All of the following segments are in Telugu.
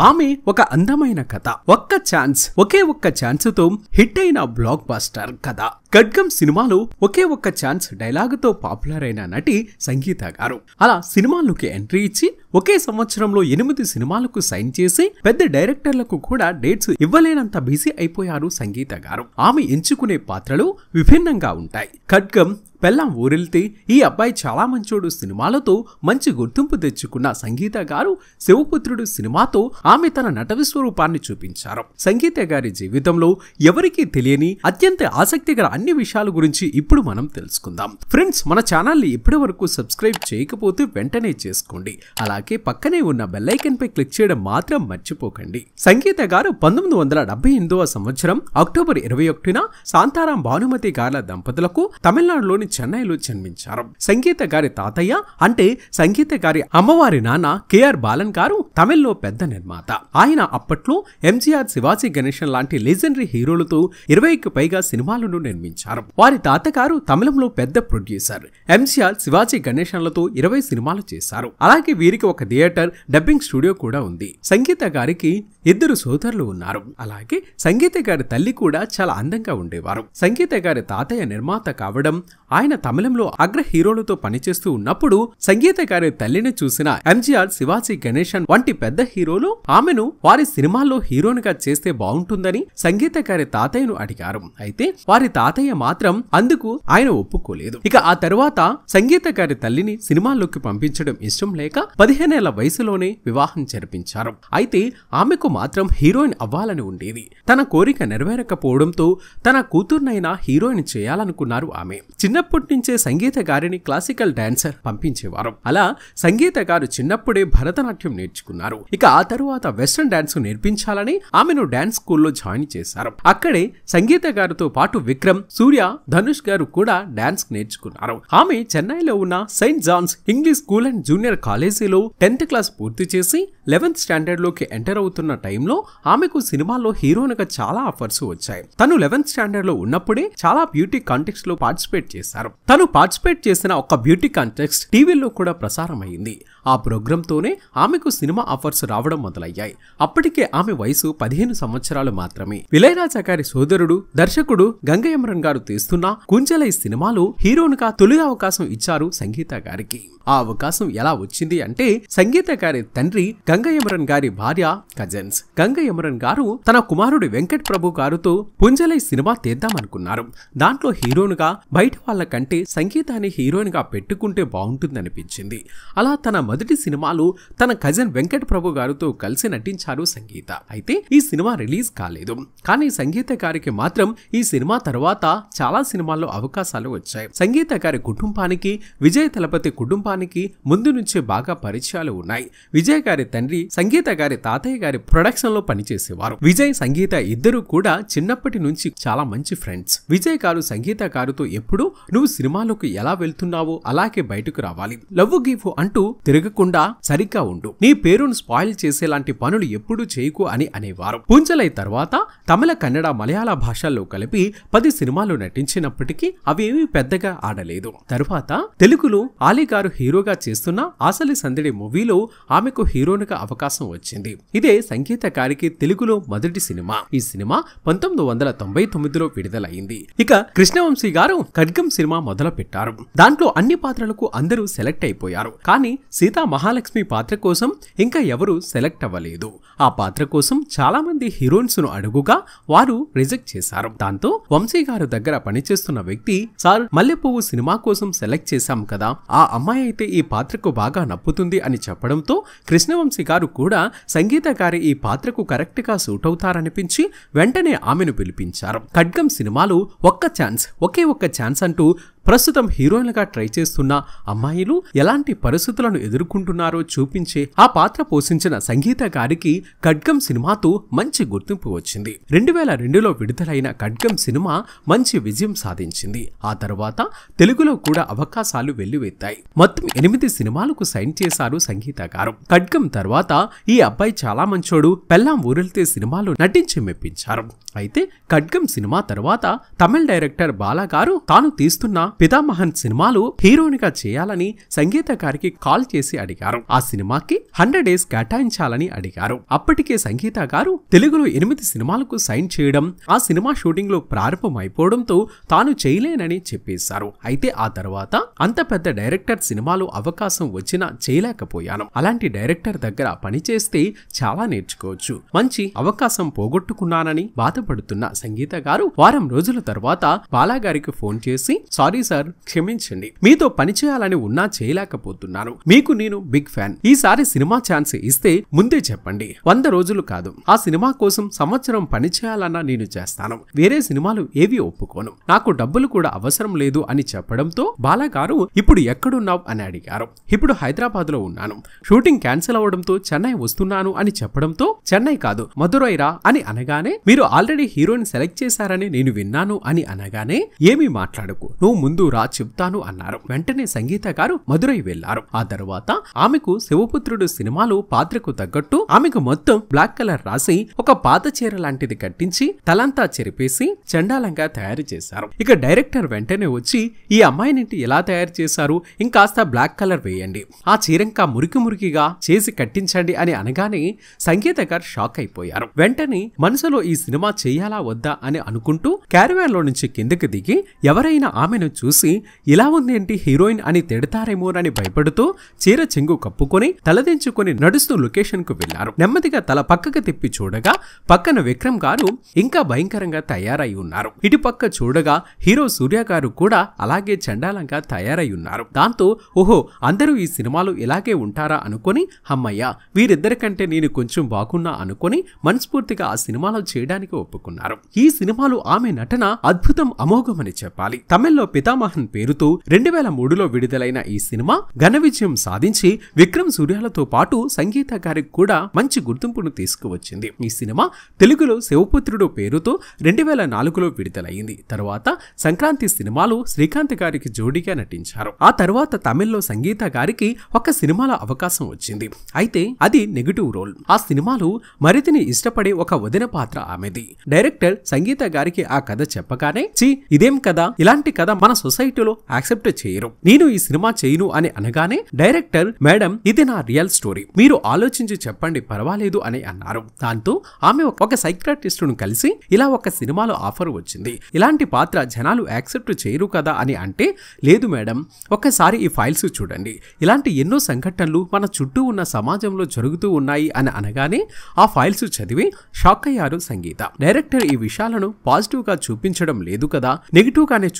ఆమె ఒక అందమైన కథ. ఒక్క ఛాన్స్ ఒకే ఒక్క ఛాన్స్తో హిట్ అయిన బ్లాక్ బాస్టర్ కథ. ఖడ్గం సినిమాలో ఒకే ఒక్క ఛాన్స్ డైలాగుతో పాపులర్ అయిన నటి సంగీత గారు. అలా సినిమాల్లోకి ఎంట్రీ ఇచ్చి ఒకే సంవత్సరంలో ఎనిమిది సినిమాలకు సైన్ చేసి పెద్ద డైరెక్టర్లకు కూడా డేట్స్ ఇవ్వలేనంత బిజీ అయిపోయారు సంగీత గారు. ఆమె ఎంచుకునే పాత్రలు విభిన్నంగా ఉంటాయి. ఖడ్గం పెళ్ళాం ఊరెళ్తే ఈ అబ్బాయి చాలా మంచోడు సినిమాలతో మంచి గుర్తింపు తెచ్చుకున్న సంగీత గారు శివపుత్రుడు సినిమాతో ఆమె తన నట విశ్వరూపాన్ని చూపించారు. సంగీత గారి జీవితంలో ఎవరికీ తెలియని అత్యంత ఆసక్తికర అన్ని విషయాల గురించి ఇప్పుడు మనం తెలుసుకుందాం. ఫ్రెండ్స్ మన ఛానల్ని ఇప్పటి వరకు సబ్స్క్రైబ్ చేయకపోతే వెంటనే చేసుకోండి. అలాగే అలాగే పక్కనే ఉన్న బెల్లైకన్ పై క్లిక్ చేయడం మాత్రం మర్చిపోకండి. సంగీత గారు పంతొమ్మిది వందల డెబ్బై ఎనిమిదవ సంవత్సరం అక్టోబర్ ఇరవై ఒకటిన శాంతారాం భానుమతి గార్ల దంపతులకు తమిళనాడులోని చెన్నైలో జన్మించారు. సంగీత గారి తాతయ్య అంటే సంగీత గారి అమ్మవారి నాన్న కెఆర్ బాలన్ గారు తమిళ్ళో పెద్ద నిర్మాత. ఆయన అప్పట్లో ఎంజీఆర్ శివాజీ గణేశన్ లాంటి లెజెండరీ హీరోలతో ఇరవైకి పైగా సినిమాలను నిర్మించారు. వారి తాతగారు తమిళంలో పెద్ద ప్రొడ్యూసర్ ఎంజీఆర్ శివాజీ గణేశన్లతో ఇరవై సినిమాలు చేశారు. అలాగే వీరికి ఒక థియేటర్ డబ్బింగ్ స్టూడియో కూడా ఉంది. సంగీత గారికి ఇద్దరు సోదరులు ఉన్నారు. అలాగే సంగీత గారి తల్లి కూడా చాలా అందంగా ఉండేవారు. సంగీత గారి తాతయ్య నిర్మాత కావడం ఆయన తమిళంలో అగ్ర హీరోలతో పనిచేస్తూ ఉన్నప్పుడు సంగీత గారి తల్లిని చూసిన ఎంజీఆర్ శివాజీ గణేశన్ వంటి పెద్ద హీరోలు ఆమెను వారి సినిమాల్లో హీరోనిగా చేస్తే బాగుంటుందని సంగీత గారి తాతయ్యను అడిగారు. అయితే వారి తాతయ్య మాత్రం అందుకు ఆయన ఒప్పుకోలేదు. ఇక ఆ తర్వాత సంగీత గారి తల్లిని సినిమాల్లోకి పంపించడం ఇష్టం లేక పదిహేను నెల వయసులోనే వివాహం జరిపించారు. అయితే ఆమెకు మాత్రం హీరోయిన్ అవ్వాలని ఉండేది. తన కోరిక నెరవేరకపోవడంతో తన కూతుర్నైనా హీరోయిన్ చేయాలనుకున్నారు ఆమె. చిన్నప్పటి నుంచే సంగీత గారిని క్లాసికల్ డాన్సర్ పంపించేవారు. అలా సంగీత గారు చిన్నప్పుడే భరతనాట్యం నేర్చుకున్నారు. ఇక ఆ తరువాత వెస్ట్రన్ డాన్స్ నేర్పించాలని ఆమెను డాన్స్ స్కూల్లో జాయిన్ చేశారు. అక్కడే సంగీత గారితో పాటు విక్రమ్ సూర్య ధనుష్ గారు కూడా డాన్స్ నేర్చుకున్నారు. ఆమె చెన్నైలో ఉన్న saint John's English school and junior కాలేజీలో టెన్త్ క్లాస్ పూర్తి చేసి లెవెన్త్ స్టాండర్డ్లోకి ఎంటర్ అవుతున్న టైంలో ఆమెకు సినిమాల్లో హీరోయిన్గా చాలా ఆఫర్స్ వచ్చాయి. తను లెవెన్త్ స్టాండర్డ్లో ఉన్నప్పుడే చాలా బ్యూటీ కాంటెక్స్ట్లో పార్టిసిపేట్ చేశారు. తను పార్టిసిపేట్ చేసిన ఒక బ్యూటీ కాంటెక్స్ట్ టీవీలో కూడా ప్రసారం అయింది ఆ ప్రోగ్రామ్ తోనే ఆమెకు సినిమా ఆఫర్స్ రావడం మొదలయ్యాయి. అప్పటికే ఆమె వయసు పదిహేను సంవత్సరాలు మాత్రమే. విలయరాజాకారి సోదరుడు దర్శకుడు గంగయమరన్ గారు తీస్తున్న కుంజలై సినిమాలో హీరోనుగా తొలి అవకాశం ఇచ్చారు సంగీత గారికి. ఆ అవకాశం ఎలా వచ్చింది అంటే సంగీత గారి తండ్రి గంగయమరన్ గారి భార్య కజన్స్. గంగయమరన్ గారు తన కుమారుడు వెంకట్ ప్రభు గారుతో పుంజలై సినిమా తీద్దామనుకున్నారు. దాంట్లో హీరోనుగా బయట వాళ్ళ కంటే సంగీతాన్ని హీరోయిన్గా పెట్టుకుంటే బాగుంటుందనిపించింది. అలా తన మొదటి సినిమాలో తన కజిన్ వెంకట ప్రభు గారితో కలిసి నటించారు సంగీత. అయితే ఈ సినిమా రిలీజ్ కాలేదు. కానీ సంగీత గారికి మాత్రం ఈ సినిమా తర్వాత చాలా సినిమాల్లో అవకాశాలు వచ్చాయి. సంగీత గారి కుటుంబానికి విజయ్ తలపతి కుటుంబానికి ముందు నుంచే బాగా పరిచయాలు ఉన్నాయి. విజయ్ గారి తండ్రి సంగీత గారి తాతయ్య గారి ప్రొడక్షన్లో పనిచేసేవారు. విజయ్ సంగీత ఇద్దరు కూడా చిన్నప్పటి నుంచి చాలా మంచి ఫ్రెండ్స్. విజయ్ గారు సంగీత గారితో ఎప్పుడు నువ్వు సినిమాలోకి ఎలా వెళ్తున్నావో అలాగే బయటకు రావాలి. లవ్ గివ్ అంటూ జరగకుండా సరిగ్గా ఉండు. నీ పేరును స్పాయిల్ చేసేలాంటి పనులు ఎప్పుడూ చేయకు అని అనేవారు. పుంజలై తర్వాత తమిళ కన్నడ మలయాళ భాషల్లో కలిపి పది సినిమాలు నటించినప్పటికీ అవేమీ పెద్దగా ఆడలేదు. తరువాత తెలుగులో ఆలీ గారు హీరోగా చేస్తున్న ఆసలి సందడి మూవీలో ఆమెకు హీరోనిగా అవకాశం వచ్చింది. ఇదే సంగీతకారికి తెలుగులో మొదటి సినిమా. ఈ సినిమా పంతొమ్మిది వందల తొంభై తొమ్మిదిలో విడుదలైంది. ఇక కృష్ణవంశీ గారు ఖడ్గం సినిమా మొదలు పెట్టారు దాంట్లో అన్ని పాత్రలకు అందరూ సెలెక్ట్ అయిపోయారు. కానీ మహాలక్ష్మి పాత్ర కోసం ఇంకా ఎవరు సెలెక్ట్ అవ్వలేదు. ఆ పాత్ర కోసం చాలామంది హీరోయిన్స్ను అడుగుగా వారు రిజెక్ట్ చేశారు. దాంతో వంశీ గారు దగ్గర పనిచేస్తున్న వ్యక్తి సార్ మల్లెపువ్వు సినిమా కోసం సెలెక్ట్ చేశాం కదా ఆ అమ్మాయి అయితే ఈ పాత్రకు బాగా నప్పుతుంది అని చెప్పడంతో కృష్ణవంశీ గారు కూడా సంగీత గారి ఈ పాత్రకు కరెక్ట్గా సూట్ అవుతారనిపించి వెంటనే ఆమెను పిలిపించారు. ఖడ్గం సినిమాలో ఒక్క ఛాన్స్ ఒకే ఒక్క ఛాన్స్ అంటూ ప్రస్తుతం హీరోయిన్గా ట్రై చేస్తున్న అమ్మాయిలు ఎలాంటి పరిస్థితులను ఎదుర్కొంటున్నారో చూపించే ఆ పాత్ర పోషించిన సంగీత గారికి ఖడ్గం సినిమాతో మంచి గుర్తింపు వచ్చింది. రెండు వేల రెండులో విడుదలైన ఖడ్గం సినిమా మంచి విజయం సాధించింది. ఆ తర్వాత తెలుగులో కూడా అవకాశాలు వెల్లువెత్తాయి. మొత్తం ఎనిమిది సినిమాలకు సైన్ చేశారు సంగీత గారు. ఖడ్గం తర్వాత ఈ అబ్బాయి చాలా మంచోడు పెళ్ళాం ఊరెళ్తే సినిమాలు నటించి మెప్పించారు. అయితే ఖడ్గం సినిమా తర్వాత తమిళ డైరెక్టర్ బాలా గారు తాను తీస్తున్న పితామహన్ సినిమాలు హీరోయిన్గా చేయాలని సంగీత గారికి కాల్ చేసి అడిగారు. ఆ సినిమాకి హండ్రెడ్ డేస్ కేటాయించాలని అడిగారు. అప్పటికే సంగీత గారు తెలుగులో ఎనిమిది సినిమాలకు సైన్ చేయడం ఆ సినిమా షూటింగ్లో ప్రారంభం అయిపోవడంతో తాను చేయలేనని చెప్పేశారు. అయితే ఆ తర్వాత అంత పెద్ద డైరెక్టర్ సినిమాలు అవకాశం వచ్చినా చేయలేకపోయాను. అలాంటి డైరెక్టర్ దగ్గర పనిచేస్తే చాలా నేర్చుకోవచ్చు. మంచి అవకాశం పోగొట్టుకున్నానని బాధపడుతున్న సంగీత గారు వారం రోజుల తర్వాత బాలాగారికి ఫోన్ చేసి సారీ సార్ క్షమించండి. మీతో పనిచేయాలని ఉన్నా చేయలేకపోతున్నాను. మీకు నేను బిగ్ ఫ్యాన్. ఈసారి సినిమా ఛాన్స్ ఇస్తే ముందే చెప్పండి. వంద రోజులు కాదు. ఆ సినిమా కోసం సంవత్సరం పనిచేయాలన్నా నేను చేస్తాను. వేరే సినిమాలు ఏవి ఒప్పుకోను. నాకు డబ్బులు కూడా అవసరం లేదు అని చెప్పడంతో బాలాగారు ఇప్పుడు ఎక్కడున్నావు? అని అడిగారు. ఇప్పుడు హైదరాబాద్లో ఉన్నాను. షూటింగ్ క్యాన్సిల్ అవడంతో చెన్నై వస్తున్నాను అని చెప్పడంతో చెన్నై కాదు మధురైరా అని అనగానే మీరు ఆల్రెడీ హీరోని సెలెక్ట్ చేశారని నేను విన్నాను అని అనగానే ఏమీ మాట్లాడకు. నువ్వు ముందు రా చెప్తాను అన్నారు. వెంటనే సంగీత గారు మధురై వెళ్ళారు ఆ తర్వాత ఆమెకు శివపుత్రుడు సినిమాలు పాత్రకు తగ్గట్టు ఆమెకు మొత్తం బ్లాక్ కలర్ రాసి ఒక పాత చీర లాంటిది కట్టించి తలంతా చెరిపేసి చండాలంగా తయారు చేశారు. ఇక డైరెక్టర్ వెంటనే వచ్చి ఈ అమ్మాయినింటి ఎలా తయారు చేశారు? ఇంకాస్త బ్లాక్ కలర్ వేయండి. ఆ చీరంకా మురికి మురికిగా చేసి కట్టించండి అని అనగానే సంగీత గారు షాక్ అయిపోయారు. వెంటనే మనసులో ఈ సినిమా చేయాలా వద్దా? అని అనుకుంటూ క్యారివాన్లో నుంచి కిందకి దిగి ఎవరైనా ఆమెను చూసి ఇలా ఉందేంటి? హీరోయిన్ అని తిడతారేమోనని భయపడుతూ చీర చెంగు కప్పుకొని తలదించుకొని నడుస్తూ లొకేషన్కు వెళ్ళారు నెమ్మదిగా తల పక్కకు తిప్పి చూడగా పక్కన విక్రమ్ గారు ఇంకా భయంకరంగా తయారై ఉన్నారు. ఇటు పక్క చూడగా హీరో సూర్య గారు కూడా అలాగే చండాలంగా తయారై ఉన్నారు. దాంతో ఓహో అందరూ ఈ సినిమాలు ఇలాగే ఉంటారా? అనుకొని అమ్మయ్య వీరిద్దరికంటే నేను కొంచెం బాగున్నా అనుకుని మనస్ఫూర్తిగా ఆ సినిమాలో చేయడానికి ఒప్పుకున్నారు. ఈ సినిమాలు ఆమె నటన అద్భుతం అమోఘమని చెప్పాలి. తమిళ్ళో పితామహన్ పేరుతో రెండు వేల మూడులో విడుదలైన ఈ సినిమా ఘన విజయం సాధించి విక్రమ్ సూర్యాలతో పాటు సంగీత గారికి కూడా మంచి గుర్తింపును తీసుకువచ్చింది. ఈ సినిమా తెలుగులో శివపుత్రుడు పేరుతో రెండు వేల నాలుగులో విడుదలైంది తర్వాత సంక్రాంతి సినిమాలో శ్రీకాంత్ గారికి జోడీగా నటించారు. ఆ తర్వాత తమిళ్ళో సంగీత గారికి ఒక సినిమాలో అవకాశం వచ్చింది. అయితే అది నెగటివ్ రోల్. ఆ సినిమాలో మరితిని ఇష్టపడే ఒక వదిన పాత్ర ఆమెది. డైరెక్టర్ సంగీత గారికి ఆ కథ చెప్పగానే చి ఇదేం కదా ఇలాంటి కథ మన సొసైటీలో యాక్సెప్ట్ చేయరు. నేను ఈ సినిమా చేయను అని అనగానే డైరెక్టర్ మేడం ఇది నా రియల్ స్టోరీ. మీరు ఆలోచించి చెప్పండి పర్వాలేదు అని అన్నారు. దాంతో ఆమె ఒక సైక్రాటిస్టును కలిసి ఇలా ఒక సినిమాలో ఆఫర్ వచ్చింది. ఇలాంటి పాత్ర జనాలు యాక్సెప్ట్ చేయరు కదా అని అంటే లేదు మేడం ఒక్కసారి ఈ ఫైల్స్ చూడండి. ఇలాంటి ఎన్నో సంఘటనలు మన చుట్టూ ఉన్న సమాజంలో జరుగుతూ ఉన్నాయి అని అనగానే ఆ ఫైల్స్ చదివి షాక్ అయ్యారు సంగీత. డైరెక్టర్ ఈ విషయాలను పాజిటివ్గా చూపించడం లేదు కదా నెగిటివ్ గానే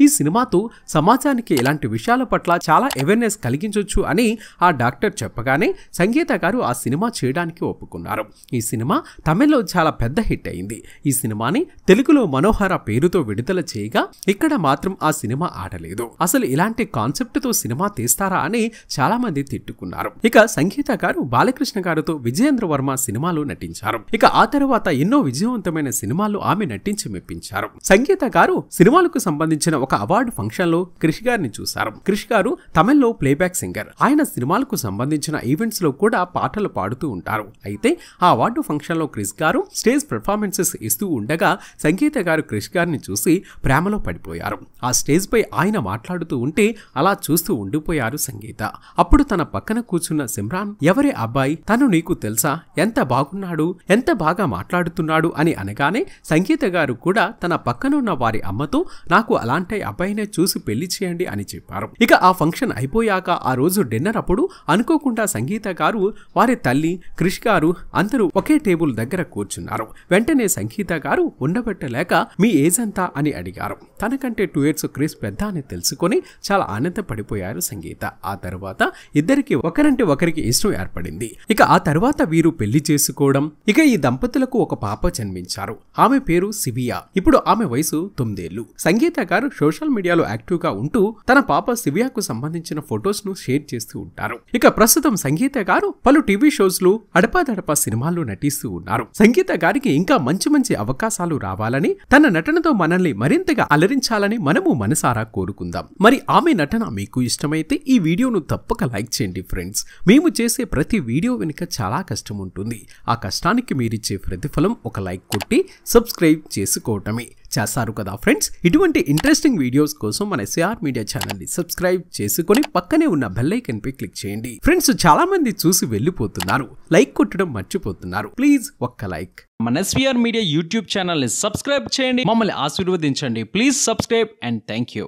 ఈ సినిమాతో సమాజానికి ఇలాంటి విషయాల పట్ల చాలా అవేర్నెస్ కలిగించవచ్చు అని ఆ డాక్టర్ చెప్పగానే సంగీత గారు ఆ సినిమా చేయడానికి ఒప్పుకున్నారు. ఈ సినిమా తమిళ్ళో చాలా పెద్ద హిట్ అయింది. ఈ సినిమాని తెలుగులో మనోహర పేరుతో విడుదల చేయగా ఇక్కడ మాత్రం ఆ సినిమా ఆడలేదు. అసలు ఇలాంటి కాన్సెప్ట్తో సినిమా తీస్తారా అని చాలా మంది తిట్టుకున్నారు. ఇక సంగీత గారు బాలకృష్ణ గారితో విజయేంద్ర వర్మ సినిమాలో నటించారు. ఇక ఆ తర్వాత ఎన్నో విజయవంతమైన సినిమాలు ఆమె నటించి మెప్పించారు. సంగీత గారు సినిమాలకు సంబంధించి నిర్వహించిన ఒక అవార్డు ఫంక్షన్లో క్రిష్ గారిని చూశారు. క్రిష్ గారు తమిళ్ళో ప్లేబ్యాక్ సింగర్. ఆయన సినిమాలకు సంబంధించిన ఈవెంట్స్లో కూడా పాటలు పాడుతూ ఉంటారు. అయితే ఆ అవార్డు ఫంక్షన్లో క్రిష్ గారు స్టేజ్ పెర్ఫార్మెన్సెస్ ఇస్తూ ఉండగా సంగీత గారు క్రిష్ గారిని చూసి ప్రేమలో పడిపోయారు. ఆ స్టేజ్ పై ఆయన మాట్లాడుతూ ఉంటే అలా చూస్తూ ఉండిపోయారు సంగీత. అప్పుడు తన పక్కన కూర్చున్న సిమ్రాన్ ఎవరే అబ్బాయి? తను నీకు తెలుసా? ఎంత బాగున్నాడు? ఎంత బాగా మాట్లాడుతున్నాడు? అని అనగానే సంగీత గారు కూడా తన పక్కనున్న వారి అమ్మతో నాకు అలా అలాంటి అబ్బాయినే చూసి పెళ్ళి చేయండి అని చెప్పారు. ఇక ఆ ఫంక్షన్ అయిపోయాక ఆ రోజు డిన్నర్ అప్పుడు అనుకోకుండా సంగీత గారు వారి తల్లి క్రిష్ గారు అందరూ ఒకే టేబుల్ దగ్గర కూర్చున్నారు. వెంటనే సంగీత గారు ఉండబెట్టలేక మీ ఏజ్ అంతా? అని అడిగారు. తనకంటే టూ ఇయర్స్ క్రిష్ పెద్ద అని తెలుసుకొని చాలా ఆనందపడిపోయారు సంగీత. ఆ తర్వాత ఇద్దరికి ఒకరంటే ఒకరికి ఇష్టం ఏర్పడింది. ఇక ఆ తర్వాత వీరు పెళ్ళి చేసుకోవడం ఇక ఈ దంపతులకు ఒక పాప జన్మించారు. ఆమె పేరు సివియా ఇప్పుడు ఆమె వయసు తొమ్మిదేళ్ళు సంగీత గారు సోషల్ మీడియాలో యాక్టివ్గా ఉంటూ తన పాప సివియాకు సంబంధించిన ఫొటోస్ను షేర్ చేస్తూ ఉంటారు. ఇక ప్రస్తుతం సంగీత గారు పలు టీవీ షోస్లో అడపాదడపా సినిమాల్లో నటిస్తూ ఉన్నారు. సంగీత గారికి ఇంకా మంచి మంచి అవకాశాలు రావాలని తన నటనతో మనల్ని మరింతగా అలరించాలని మనము మనసారా కోరుకుందాం. మరి ఆమె నటన మీకు ఇష్టమైతే ఈ వీడియోను తప్పక లైక్ చేయండి ఫ్రెండ్స్. మేము చేసే ప్రతి వీడియో వెనుక చాలా కష్టం ఉంటుంది. ఆ కష్టానికి మీరిచ్చే ప్రతిఫలం ఒక లైక్ కొట్టి సబ్స్క్రైబ్ చేసుకోవటమే. చేస్తారు కదా. ఫ్రెండ్స్ ఇటువంటి ఇంట్రెస్టింగ్ వీడియోస్ కోసం మన ఎస్ఆర్ మీడియా ఛానల్ని సబ్స్క్రైబ్ చేసుకొని పక్కనే ఉన్న బెల్ పై క్లిక్ చేయండి. ఫ్రెండ్స్ చాలా మంది చూసి వెళ్ళిపోతున్నారు. లైక్ కొట్టడం మర్చిపోతున్నారు. ప్లీజ్ ఒక్క లైక్ మన ఎస్వీఆర్ మీడియా యూట్యూబ్ ఛానల్ని సబ్స్క్రైబ్ చేయండి. మమ్మల్ని ఆశీర్వదించండి. Please subscribe and thank you